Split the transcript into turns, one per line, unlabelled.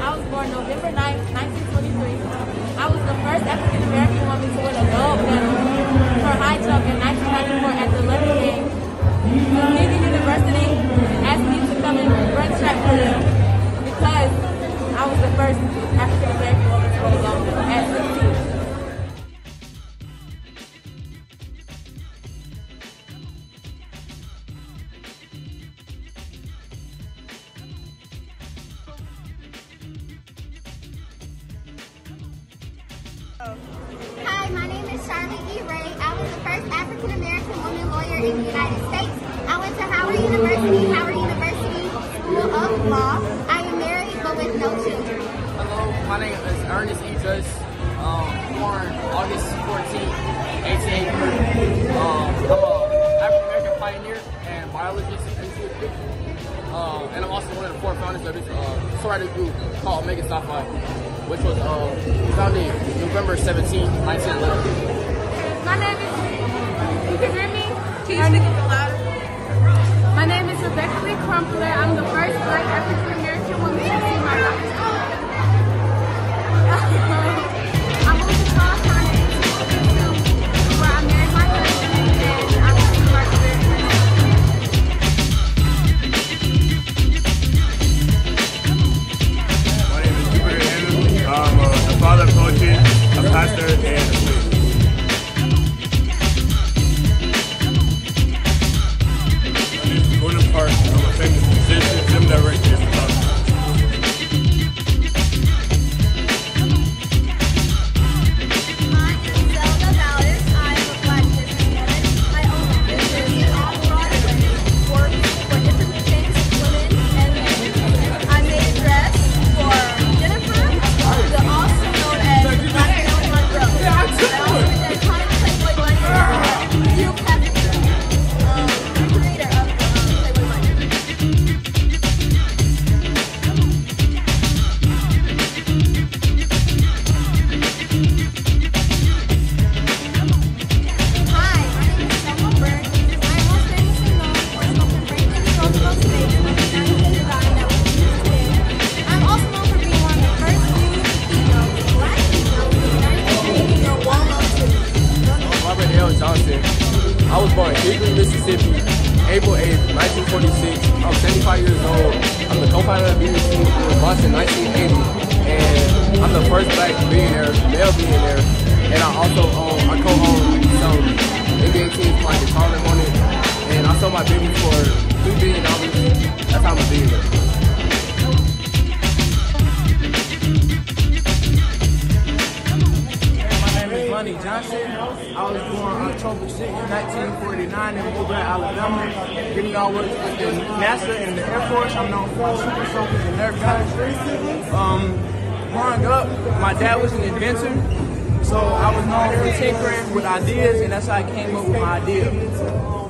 I was born November 9, 1923. I was the first African American woman to win a gold medal for high jump in 1994 at the Olympic Games. Leading University asked me to come and run track for them because I was the first Hi,
my name is Charlotte E. Ray. I was the first African American woman lawyer in the United States. I went to Howard University, Howard University School of Law. I am married but with no children.
Hello, my name is Ernest E. Just. Um, born August 14, 1883. Um, I'm an African American pioneer and biologist and um, and I'm also one of the four founders of this uh, sorority group called Omega Phi, which was uh, founded November 17, 1911.
Pastor,
Mississippi, April 8th, 1946. I'm 75 years old. I'm the co-founder of BET in Boston, 1980. And I'm the first black billionaire, male billionaire. And I also own, I co-own some NBA teams like the Charlotte Hornets. And I sold my baby for $3 billion. That's how I'm a billionaire.
I was born October 6, 1949 in Mobile, Alabama. Getting all work with the NASA and the Air Force. I'm known for Super Soakers and Nerf guns. Um, growing up, my dad was an inventor. So I was known for tinkering with ideas, and that's how I came up with my idea.